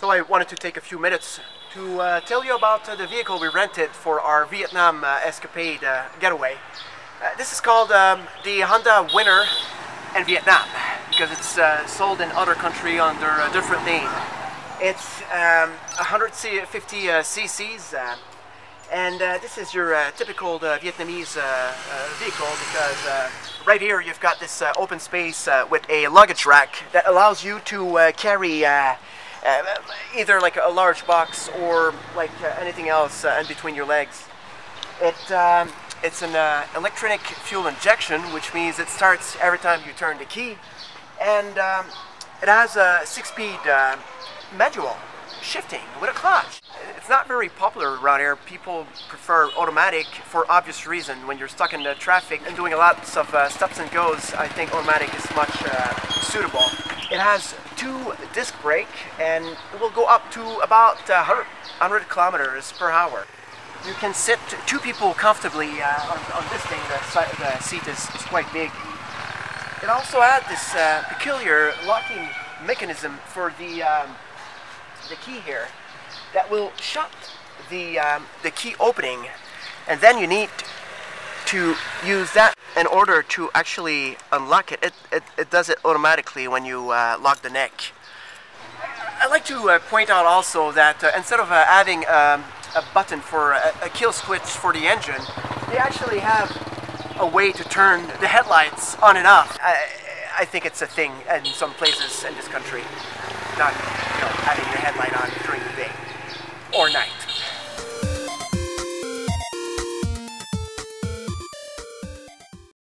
So I wanted to take a few minutes to uh, tell you about uh, the vehicle we rented for our Vietnam uh, escapade uh, getaway. Uh, this is called um, the Honda Winner in Vietnam because it's uh, sold in other country under a different name. It's um, 150 uh, cc's and this is your typical Vietnamese vehicle because right here you've got this open space with a luggage rack that allows you to carry either like a large box or like uh, anything else uh, in between your legs. It um, it's an uh, electronic fuel injection, which means it starts every time you turn the key, and um, it has a six-speed uh, manual shifting with a clutch. It's not very popular around here. People prefer automatic for obvious reason. When you're stuck in the traffic and doing a lot of uh, stops and goes, I think automatic is much uh, suitable. It has two disc brake and it will go up to about uh, 100, 100 kilometers per hour. You can sit two people comfortably uh, on, on this thing. The, the seat is, is quite big. It also had this uh, peculiar locking mechanism for the um, the key here that will shut the um, the key opening, and then you need to use that in order to actually unlock it. It, it, it does it automatically when you uh, lock the neck. I'd like to uh, point out also that uh, instead of uh, adding um, a button for a, a kill switch for the engine, they actually have a way to turn the headlights on and off. I, I think it's a thing in some places in this country, not you know, having your headlight on during the day or night.